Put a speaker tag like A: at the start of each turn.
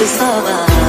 A: is over.